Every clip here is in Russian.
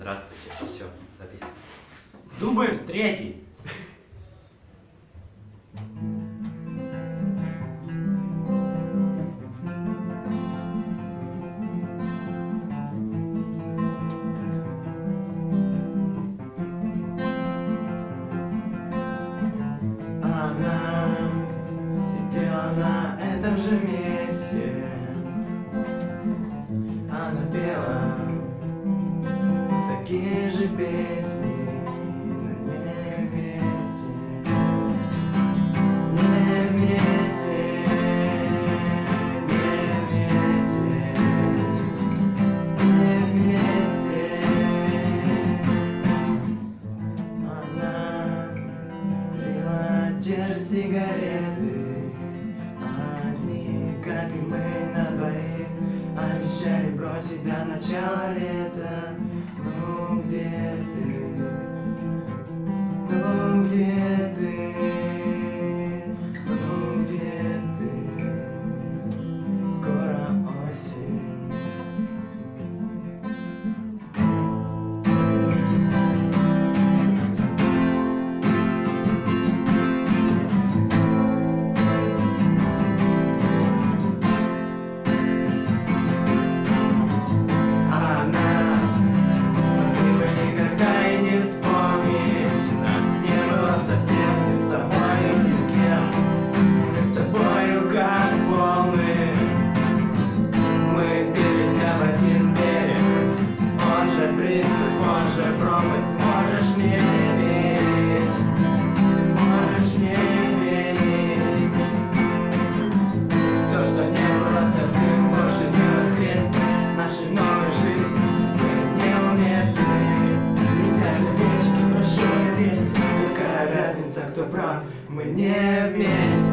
Здравствуйте. Все, запись. Дубль третий. Она сидела на этом же месте. Она пела сигареты, они, как мы на двоих, обещали бросить до начала лета. Ну did, did. Oh, did, did. Он же приступ, он же пропасть Можешь мне верить. Можешь мне верить. То, что не было святым, больше не воскреснет Нашей новой жизни мы неуместны. Нельзя сердечки, прошу вместе Какая разница, кто прав, мы не вместе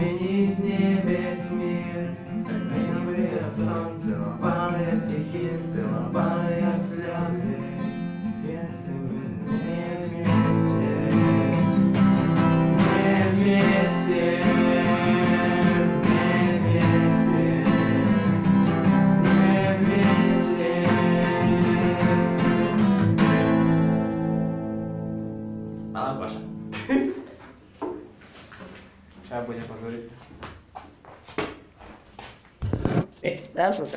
Заменить мне весь мир. Бы я сон, целовал я стихи Целовал я слезы. Если бы не вместе Не вместе Не вместе Не вместе. А, Паша. Сейчас будем позориться. Здравствуйте.